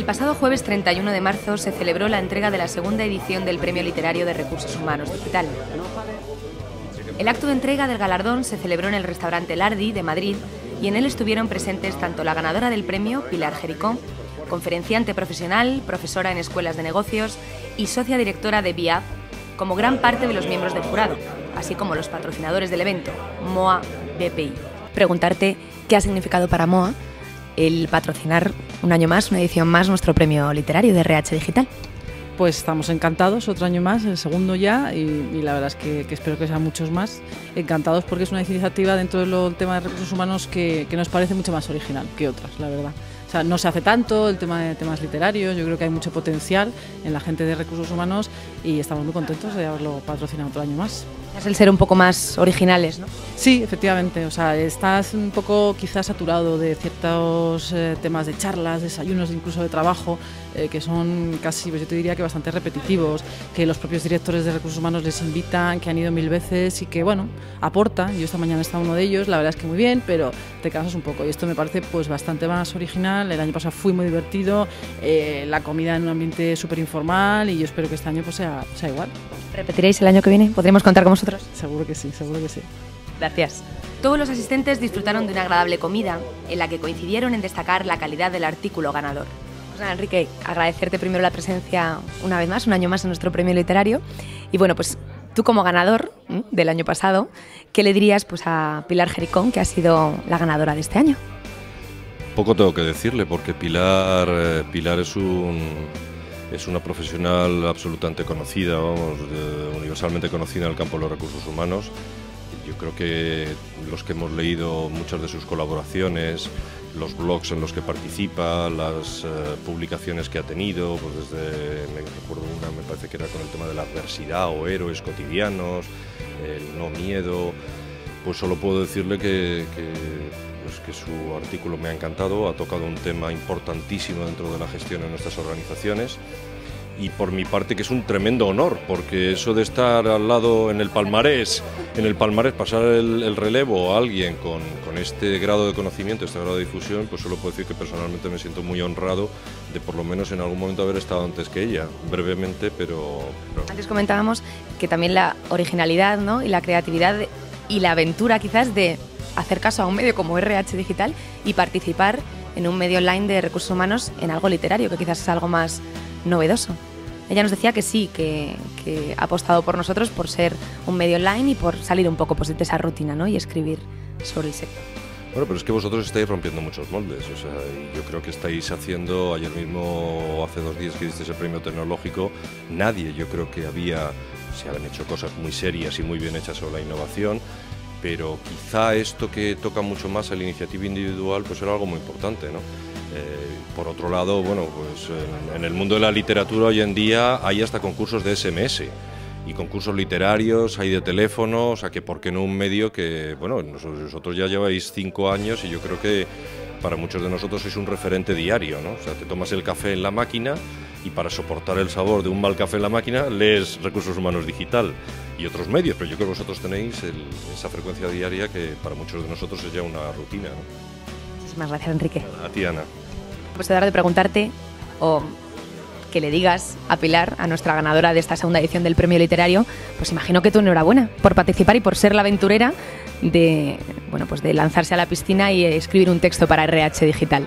El pasado jueves 31 de marzo se celebró la entrega de la segunda edición del Premio Literario de Recursos Humanos Digital. El acto de entrega del galardón se celebró en el restaurante Lardi de Madrid y en él estuvieron presentes tanto la ganadora del premio, Pilar Jericó, conferenciante profesional, profesora en escuelas de negocios y socia directora de BIAP, como gran parte de los miembros del jurado, así como los patrocinadores del evento, MOA BPI. Preguntarte qué ha significado para MOA el patrocinar un año más, una edición más, nuestro premio literario de RH Digital. Pues estamos encantados, otro año más, el segundo ya, y, la verdad es que, espero que sean muchos más. Encantados porque es una iniciativa dentro del tema de recursos humanos que, que nos parece mucho más original que otras, la verdad. O sea, no se hace tanto el tema de temas literarios, yo creo que hay mucho potencial en la gente de recursos humanos y estamos muy contentos de haberlo patrocinado otro año más. Es el ser un poco más originales, ¿no? Sí, efectivamente. O sea, estás un poco quizás saturado de ciertos eh, temas de charlas, desayunos, incluso de trabajo, eh, que son casi, pues yo te diría que bastante repetitivos, que los propios directores de recursos humanos les invitan, que han ido mil veces y que, bueno, aportan. Yo esta mañana estaba uno de ellos, la verdad es que muy bien, pero te cansas un poco. Y esto me parece pues bastante más original. El año pasado fue muy divertido, eh, la comida en un ambiente súper informal y yo espero que este año pues sea, sea igual. ¿Repetiréis el año que viene? ¿Podremos contar con vosotros? Seguro que sí, seguro que sí. Gracias. Todos los asistentes disfrutaron de una agradable comida en la que coincidieron en destacar la calidad del artículo ganador. Pues Enrique, agradecerte primero la presencia una vez más, un año más en nuestro premio literario. Y bueno, pues tú como ganador del año pasado, ¿qué le dirías pues, a Pilar Jericón, que ha sido la ganadora de este año? Poco tengo que decirle, porque Pilar, eh, Pilar es un, es una profesional absolutamente conocida, vamos, universalmente conocida en el campo de los recursos humanos. Yo creo que los que hemos leído muchas de sus colaboraciones, los blogs en los que participa, las eh, publicaciones que ha tenido, pues desde, me recuerdo una, me parece que era con el tema de la adversidad o héroes cotidianos, el no miedo, pues solo puedo decirle que, que, pues que su artículo me ha encantado, ha tocado un tema importantísimo dentro de la gestión en nuestras organizaciones y por mi parte que es un tremendo honor, porque eso de estar al lado en el palmarés, en el palmarés pasar el, relevo a alguien con, con, este grado de conocimiento, este grado de difusión, pues solo puedo decir que personalmente me siento muy honrado de por lo menos en algún momento haber estado antes que ella, brevemente, pero... Antes comentábamos que también la originalidad ¿no? y la creatividad y la aventura quizás de hacer caso a un medio como RH Digital y participar en un medio online de recursos humanos en algo literario, que quizás es algo más novedoso. Ella nos decía que sí, que, ha apostado por nosotros por ser un medio online y por salir un poco pues, de esa rutina ¿no? y escribir sobre el sector. Bueno, pero es que vosotros estáis rompiendo muchos moldes, o sea, yo creo que estáis haciendo, ayer mismo, hace dos días que diste ese premio tecnológico, nadie, yo creo que había, se habían hecho cosas muy serias y muy bien hechas sobre la innovación, pero quizá esto que toca mucho más a la iniciativa individual, pues era algo muy importante, ¿no? Eh, por otro lado, bueno, pues en, el mundo de la literatura hoy en día hay hasta concursos de SMS y concursos literarios, hay de teléfono, o sea que por qué no un medio que, bueno, nosotros ya lleváis cinco años y yo creo que para muchos de nosotros es un referente diario, ¿no? O sea, te tomas el café en la máquina y para soportar el sabor de un mal café en la máquina lees Recursos Humanos Digital y otros medios, pero yo creo que vosotros tenéis esa frecuencia diaria que para muchos de nosotros es ya una rutina, ¿no? Muchísimas gracias, Enrique. A ti, Ana. Pues ahora de preguntarte o que le digas a Pilar, a nuestra ganadora de esta segunda edición del premio literario, pues imagino que tú enhorabuena por participar y por ser la aventurera de, bueno, pues de lanzarse a la piscina y escribir un texto para RH Digital.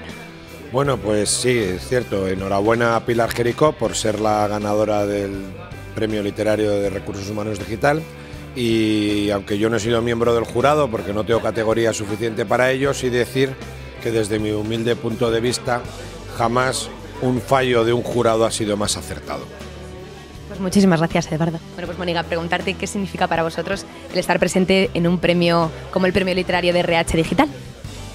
Bueno, pues sí, es cierto. Enhorabuena a Pilar Jericó por ser la ganadora del Premio Literario de Recursos Humanos Digital. Y aunque yo no he sido miembro del jurado porque no tengo categoría suficiente para ello, sí decir que desde mi humilde punto de vista jamás un fallo de un jurado ha sido más acertado. Pues muchísimas gracias, Eduardo. Bueno, pues Mónica, preguntarte qué significa para vosotros el estar presente en un premio como el Premio Literario de RH Digital.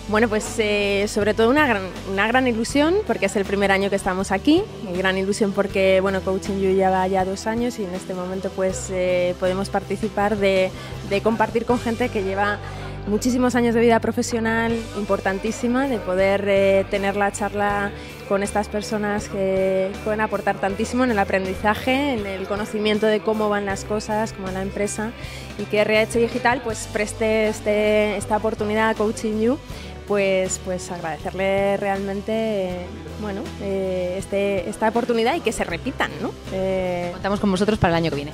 Bueno, pues eh, sobre todo una gran, una gran ilusión porque es el primer año que estamos aquí, gran ilusión porque bueno, Coaching You lleva ya dos años y en este momento pues eh, podemos participar de, de compartir con gente que lleva muchísimos años de vida profesional importantísima, de poder eh, tener la charla con estas personas que pueden aportar tantísimo en el aprendizaje, en el conocimiento de cómo van las cosas, como la empresa, y que RH Digital pues preste este, esta oportunidad a Coaching You pues, pues agradecerle realmente bueno, eh, este, esta oportunidad y que se repitan. ¿no? Eh, Contamos con vosotros para el año que viene.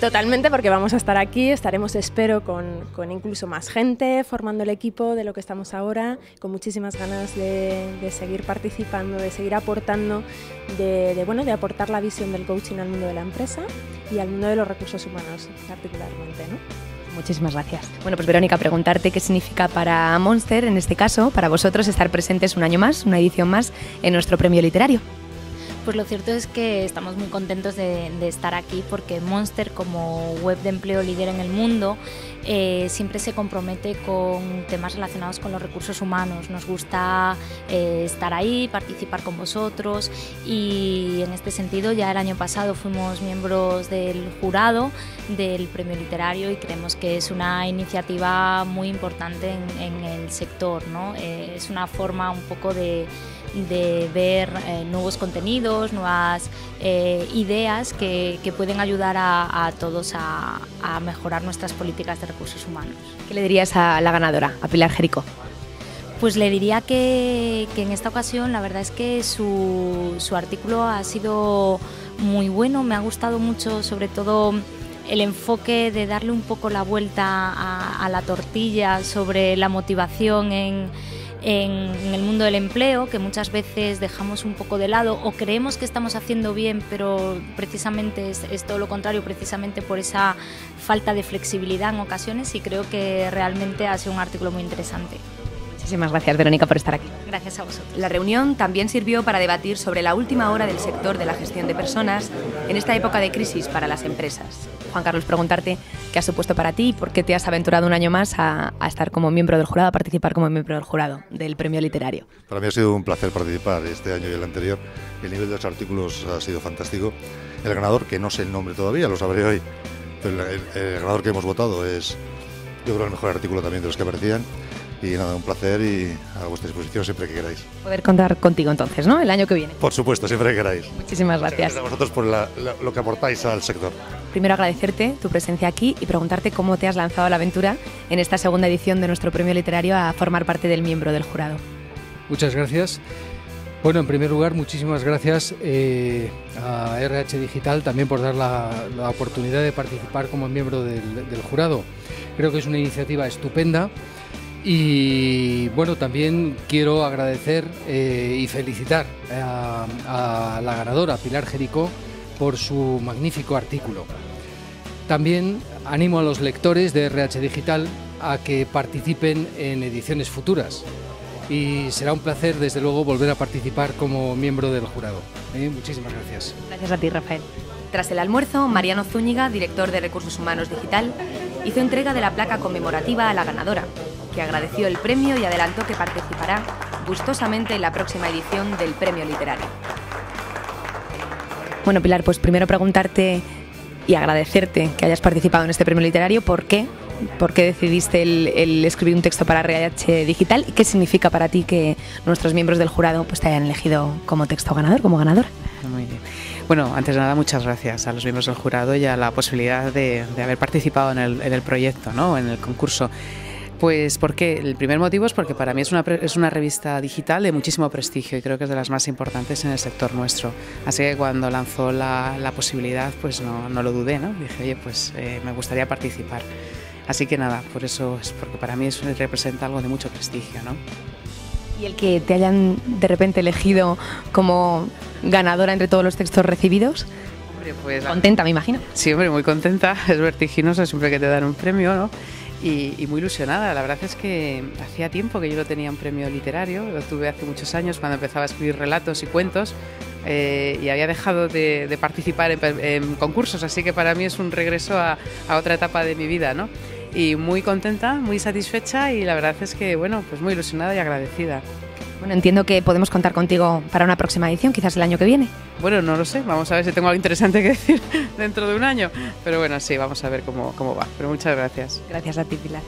totalmente, porque vamos a estar aquí, estaremos, espero, con, con, incluso más gente, formando el equipo de lo que estamos ahora, con muchísimas ganas de, de seguir participando, de seguir aportando, de, de, bueno, de aportar la visión del coaching al mundo de la empresa y al mundo de los recursos humanos particularmente. ¿no? Muchísimas gracias. Bueno, pues Verónica, preguntarte qué significa para Monster, en este caso, para vosotros estar presentes un año más, una edición más, en nuestro premio literario. Pues lo cierto es que estamos muy contentos de, estar aquí porque Monster como web de empleo líder en el mundo eh, siempre se compromete con temas relacionados con los recursos humanos. Nos gusta eh, estar ahí, participar con vosotros y en este sentido ya el año pasado fuimos miembros del jurado del premio literario y creemos que es una iniciativa muy importante en, el sector. ¿no? Eh, es una forma un poco de de ver eh, nuevos contenidos, nuevas eh, ideas que, pueden ayudar a, todos a, mejorar nuestras políticas de recursos humanos. ¿Qué le dirías a la ganadora, a Pilar Jerico? Pues le diría que, en esta ocasión la verdad es que su, artículo ha sido muy bueno, me ha gustado mucho sobre todo el enfoque de darle un poco la vuelta a la tortilla sobre la motivación en en, el mundo del empleo, que muchas veces dejamos un poco de lado o creemos que estamos haciendo bien, pero precisamente es, todo lo contrario, precisamente por esa falta de flexibilidad en ocasiones y creo que realmente ha sido un artículo muy interesante. Muchísimas gracias, Verónica, por estar aquí. Gracias a vosotros. La reunión también sirvió para debatir sobre la última hora del sector de la gestión de personas en esta época de crisis para las empresas. Juan Carlos, preguntarte qué ha supuesto para ti y por qué te has aventurado un año más a, estar como miembro del jurado, a participar como miembro del jurado del premio literario. Para mí ha sido un placer participar este año y el anterior. El nivel de los artículos ha sido fantástico. El ganador, que no sé el nombre todavía, lo sabré hoy, pero el, el ganador que hemos votado es, yo creo, el mejor artículo también de los que aparecían. Y nada, un placer y a vuestra disposición siempre que queráis. Poder contar contigo entonces, ¿no? El año que viene. Por supuesto, siempre que queráis. Muchísimas gracias. Gracias a vosotros por lo que aportáis al sector. Primero agradecerte tu presencia aquí y preguntarte cómo te has lanzado a la aventura en esta segunda edición de nuestro premio literario a formar parte del miembro del jurado. Muchas gracias. Bueno, en primer lugar, muchísimas gracias eh, a RH Digital también por dar la, oportunidad de participar como miembro del jurado. Creo que es una iniciativa estupenda y bueno, también quiero agradecer eh, y felicitar a, la ganadora Pilar Jericó por su magnífico artículo. También animo a los lectores de RH Digital a que participen en ediciones futuras y será un placer desde luego volver a participar como miembro del jurado. ¿eh? Muchísimas gracias. Gracias a ti, Rafael. Tras el almuerzo, Mariano Zúñiga, director de Recursos Humanos Digital, hizo entrega de la placa conmemorativa a la ganadora, que agradeció el premio y adelantó que participará gustosamente en la próxima edición del Premio Literario. Bueno, Pilar, pues primero preguntarte y agradecerte que hayas participado en este premio literario. ¿Por qué? ¿Por qué decidiste el, escribir un texto para RH Digital? ¿Y qué significa para ti que nuestros miembros del jurado pues, te hayan elegido como texto ganador, como ganador? Muy bien. Bueno, antes de nada, muchas gracias a los miembros del jurado y a la posibilidad de, haber participado en el, en el proyecto, ¿no? en el concurso. Pues porque el primer motivo es porque para mí es una, es una revista digital de muchísimo prestigio y creo que es de las más importantes en el sector nuestro. Así que cuando lanzó la, la posibilidad, pues no, no, lo dudé, ¿no? Dije, oye, pues eh, me gustaría participar. Así que nada, por eso es porque para mí eso representa algo de mucho prestigio, ¿no? Y el que te hayan de repente elegido como ganadora entre todos los textos recibidos, pues, contenta, me imagino. Sí, hombre, muy contenta. Es vertiginoso siempre que te dan un premio, ¿no? Y, muy ilusionada. La verdad es que hacía tiempo que yo no tenía un premio literario, lo tuve hace muchos años cuando empezaba a escribir relatos y cuentos eh, y había dejado de, participar en, concursos, así que para mí es un regreso a, a, otra etapa de mi vida, ¿no? Y muy contenta, muy satisfecha y la verdad es que, bueno, pues muy ilusionada y agradecida. Bueno, entiendo que podemos contar contigo para una próxima edición, quizás el año que viene. Bueno, no lo sé, vamos a ver si tengo algo interesante que decir dentro de un año. Pero bueno, sí, vamos a ver cómo, cómo va. Pero muchas gracias. Gracias a ti, Pilar.